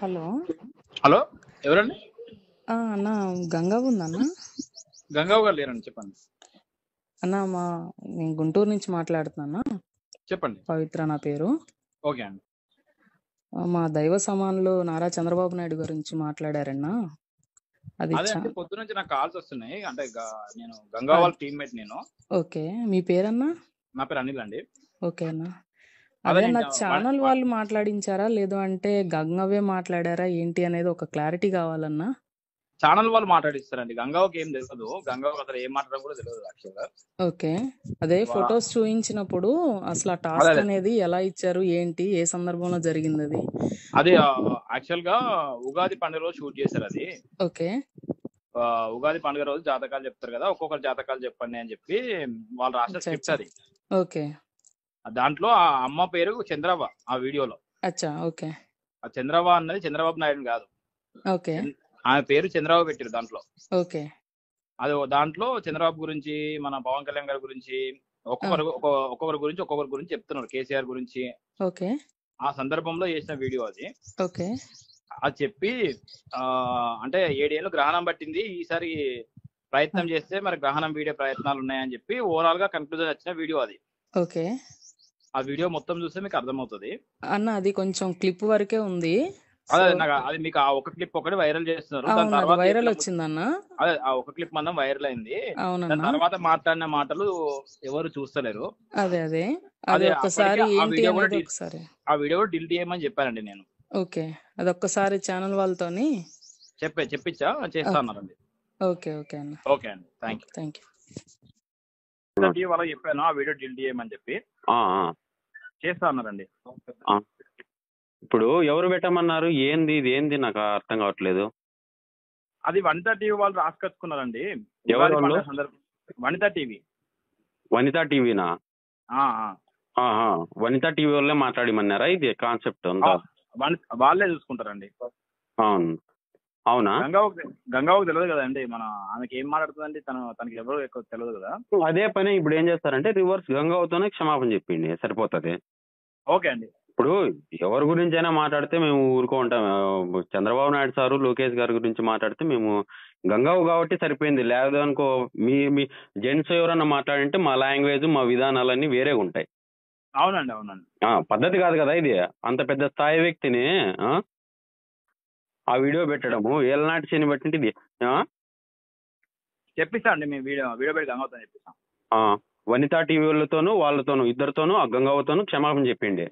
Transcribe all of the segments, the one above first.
Hello. Hello ఎవరండి? అన్న గంగా ఉందన్న గంగావు గారు లేరండి చెప్పండి. అన్న మా నేను గుంటూరు నుంచి మాట్లాడుతున్నా చెప్పండి. పవిత్ర నా పేరు. ఓకే అండి. మా దైవ సమానులు నారా చంద్రబాబు నాయుడు గురించి మాట్లాడారన్న. అది పొద్దు నుంచి నాకు కాల్స్ వస్తున్నాయి. అంటే నేను గంగా వాళ్ళ టీమ్మేట్ నేను. ఓకే మీ పేరన్నా? నా పేరు అనిల్ అండి. ఓకే అన్న. అదే నా ఛానల్ వాళ్ళ- మాట్లాడించారా? లేదు అంటే గంగవే మాట్లాడారా? ఏంటి అనేది ఒక క్లారిటీ కావాలన్నా? ఛానల్ వాళ్ళు మాట్లాడిస్తారండి. గంగావుకి ఏం తెలియదు గంగావుకి అసలు ఏం మాట్లాడడం కూడా తెలియదు యాక్చువల్గా. ఓకే. అదే ఫొటోస్ చూపించినప్పుడు అసలు ఆ టాస్క్ అనేది ఎలా ఇచ్చారు? ఏంటి? ఏ సందర్భంలో జరిగింది అది? అది యాక్చువల్గా ఉగాది పండుగ రోజు షూట్ చేశారు అది. ఓకే. ఉగాది పండుగ రోజు జాతకాలు చెప్తారు కదా? ఒక్కొక్కరు జాతకాలు చెప్పండి అని చెప్పి వాళ్ళు రాసిన అచ్చా స్క్రిప్ట్ అది. ఓకే. దాంట్లో ఆ అమ్మ పేరు చంద్రవ్వ ఆ వీడియోలో. అచ్చా ఓకే. ఆ చంద్రవ్వ అన్నది చంద్రబాబు నాయుడు కాదు. ఓకే. ఆమె పేరు చంద్రబాబు పెట్టారు దాంట్లో. ఓకే. అది దాంట్లో చంద్రబాబు గురించి మన పవన్ కళ్యాణ్ గారి గురించి ఒక్కొక్కరు ఒక్కొ- ఒక్కొక్కరి గురించి ఒక్కొక్కరి గురించి చెప్తున్నారు కేసీఆర్ గురించి. ఓకే. ఆ సందర్భంలో చేసిన వీడియో అది. ఓకే. అది చెప్పి ఆ అంటే ఏడేళ్ళు గ్రహణం పట్టింది. ఈసారి ప్రయత్నం చేస్తే మరి గ్రహణం వీడియో ప్రయత్నాలు ఉన్నాయని చెప్పి ఓవరాల్గా కన్క్లూజన్ వచ్చిన వీడియో అది. ఓకే. ఆ వీడియో మొత్తం చూస్తే మీకు అర్థమవుతుంది. అన్న అది కొంచెం క్లిప్ వరకే ఉంది. అదే నాకు అది మీకు ఆ ఒక క్లిప్ ఒకటి వైరల్ చేస్తున్నారు. దాని తర్వాత వైరల్ వచ్చిందన్న అదే ఆ ఒక క్లిప్ మనం వైరల్ అయింది. దాని తర్వాత మాట్లాడిన మాటలు ఎవరు చూస్తలేరు. అదే అదే. అది ఒకసారి ఆ వీడియో కూడా డిలీట్ చేయమని చెప్పానండి నేను. ఓకే. అది ఒక్కసారి ఛానల్ వాళ్ళతోని. చెప్పే చెప్పించా? చేస్తా ఓకే. ఓకే అన్న. ఓకే అండి. Thank okay thank you you వాళ్ళకి చెప్పాను ఆ వీడియో డిలీట్ చేయమని చెప్పి. ఆ, ఆ, చేస్తా అన్నారండి. ఇప్పుడు ఎవరు పెట్టమన్నారు? ఏంది? ఇది ఏంది? నాకు అర్థం కావట్లేదు. అది వనిత టీవీ వాళ్ళు రాసుకొచ్చుకున్నారండి. ఎవరు వాళ్ళు? వనిత టీవీ. వనితా టీవీనా? ఆ, ఆ. ఆహా. వనితా టీవీ వాళ్ళే మాట్లాడమన్నారా? ఇది కాన్సెప్ట్ అంతా వని- వాళ్ళే చూసుకుంటారండి. అవును. అవునా? గంగావుకి గంగావుకి తెలియదు కదండి. మన ఆమెకి ఏం మాట్లాడుతుందండి తను తనకి ఎవరు ఎక్కువ తెలియదు కదా. అదే పని ఇప్పుడు ఏం చేస్తారంటే రివర్స్ గంగావతోనే క్షమాపణ చెప్పిండి సరిపోతుంది. ఓకే అండి. ఇప్పుడు ఎవరి గురించి అయినా మాట్లాడితే మేము ఊరుకో ఉంటాం. చంద్రబాబు నాయుడు సారు లోకేష్ గారి గురించి మాట్లాడితే మేము గంగావు కాబట్టి సరిపోయింది. లేదనుకో మీ మీ జెంట్స్ ఎవరన్నా మాట్లాడంటే మా లాంగ్వేజ్ మా విధానాలన్నీ వేరేగా ఉంటాయి. అవునండి అవునండి. పద్ధతి కాదు కదా ఇది. అంత పెద్ద స్థాయి వ్యక్తిని ఆ, వీడియో పెట్టడము ఏళ్ళనాటి శని బట్టి ఇది చెప్పిస్తా అండి మేము వీడియో వీడియో పెట్టి గంగావుతో చెప్పిస్తాం. ఆ, వనితా టీవీ వాళ్ళతోనూ వాళ్ళతోనూ ఇద్దరితోనూ ఆ గంగావతోనూ క్షమాపణ చెప్పిండి.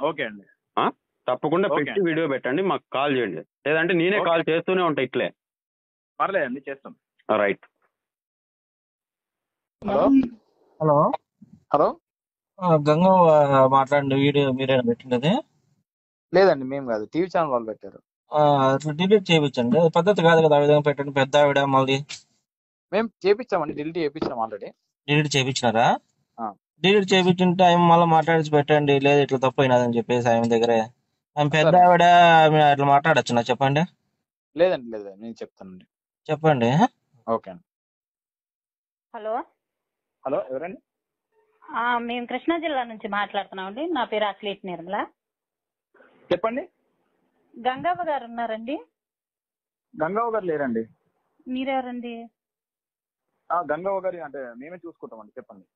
ఓకే అండి. ఆ, తప్పకుండా పెట్టి వీడియో పెట్టండి మాకు కాల్ చేయండి. లేదంటే నేనే కాల్ చేస్తూనే ఉంటా ఇట్లే. పర్లేదండి చేస్తాం. Right. Hello? Hello? Hello? Ganga ఆ, మాట్లాడిన వీడియో మీరేనా పెట్టినది లేదండి మేము కాదు టీవీ ఛానల్ వాళ్ళు పెట్టారు. అట్లా డిలీట్ చేయించండి. అది పద్ధతి కాదు కదా ఆ విధంగా పెట్టండి. పెద్ద ఆవిడ మళ్ళీ మేము చేపించామండి డిలీట్ చేపించాం ఆల్రెడీ. డిలీట్ చేయించినారా? డిలీట్ చేయించుంటే ఆయన మళ్ళీ మాట్లాడి పెట్టండి. లేదు ఇట్లా తప్పు అయినదని చెప్పేసి ఆయన దగ్గరే. ఆమె పెద్ద సరే. ఆవిడ ఆమె అట్లా మాట్లాడచ్చు నా చెప్పండి. లేదండి లేదు నేను చెప్తానండి. చెప్పండి. ఓకే అండి. హలో. హలో ఎవరండి? ఆ, మేము కృష్ణా జిల్లా నుంచి మాట్లాడుతున్నామండి. నా పేరు అస్లీట్ నిర్మల. చెప్పండి. గంగవ్వ గారు ఉన్నారండి? గంగావ గారు లేరండి. మీరెవరండి? గంగావ గారి అంటే మేమే చూసుకుంటామండి చెప్పండి.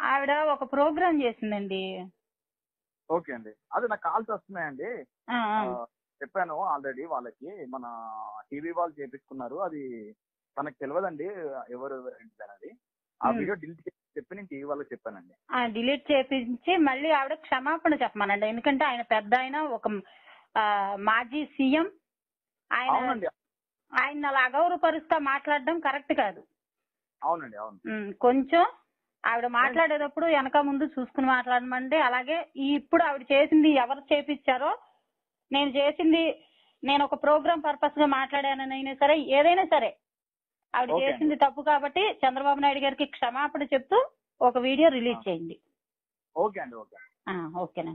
ఆవిడ ఒక ప్రోగ్రామ్ చేసిందండి. ఓకే అండి. అదే నాకు కాల్స్ వస్తున్నాయండి. చెప్పాను ఆల్రెడీ వాళ్ళకి మన టీవీ వాళ్ళు చేపించుకున్నారు. అది తనకు తెలియదండి ఎవరు ఏంటిదనేది ఆ. వీడియో డిలీట్ చేసి చెప్పి నేను టీవీ వాళ్ళకి చెప్పానండి. ఆ, డిలీట్ చేపించి మళ్ళీ ఆవిడ క్షమాపణ చెప్పమనండి. ఎందుకంటే ఆయన పెద్ద ఆయన ఒక మాజీ సీఎం. ఆయన ఆయన అలా అగౌరవపరుస్తా మాట్లాడడం కరెక్ట్ కాదు. అవునండి అవును. కొంచెం ఆవిడ మాట్లాడేటప్పుడు వెనక ముందు చూసుకుని మాట్లాడమండి. అలాగే ఈ ఇప్పుడు ఆవిడ చేసింది ఎవరు చేపించారో నేను చేసింది నేను ఒక ప్రోగ్రామ్ పర్పస్గా మాట్లాడానైనా సరే ఏదైనా సరే. ఆవిడ చేసింది తప్పు కాబట్టి చంద్రబాబు నాయుడు గారికి క్షమాపణ చెప్తూ ఒక వీడియో రిలీజ్ చేయండి. ఓకే అండి ఓకే ఓకేనా